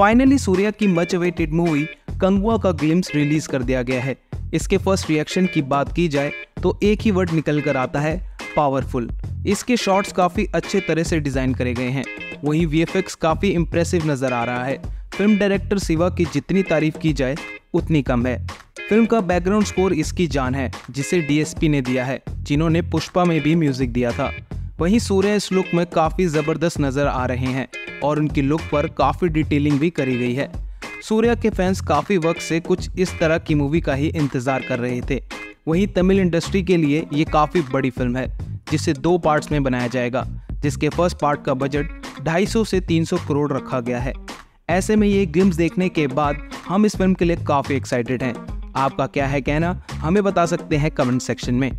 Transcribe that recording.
Finally Surya की much awaited movie Kanguva का glimpse release कर दिया गया है। इसके फ़र्स्ट रिएक्शन की बात की जाए तो एक ही वर्ड निकल कर आता है पावरफुल इसके शॉट्स काफ़ी अच्छे तरह से डिज़ाइन करे गए हैं। वहीं वीएफएक्स काफ़ी इम्प्रेसिव नज़र आ रहा है। फ़िल्म डायरेक्टर शिवा की जितनी तारीफ़ की जाए, उतनी कम है। फ़िल्म का बैकग्राउंड स्कोर इसकी जान है, जिसे डीएसपी ने दिया है, जिन्होंने पुष्पा में भी म्यूज़िक दिया था। वहीं सूर्य इस लुक में काफ़ी ज़बरदस्त नज़र आ रहे हैं। और उनकी लुक पर काफ़ी डिटेलिंग भी करी गई है। सूर्या के फैंस काफ़ी वक्त से कुछ इस तरह की मूवी का ही इंतज़ार कर रहे थे। वहीं तमिल इंडस्ट्री के लिए ये काफ़ी बड़ी फ़िल्म है, जिसे दो पार्ट्स में बनाया जाएगा, जिसके फ़र्स्ट पार्ट का बजट 250 से 300 करोड़ रखा गया है। ऐसे में ये ग्लिम्स देखने के बाद हम इस फ़िल्म के लिए काफ़ी एक्साइटेड हैं। आपका क्या है कहना? हमें बता सकते हैं कमेंट सेक्शन में।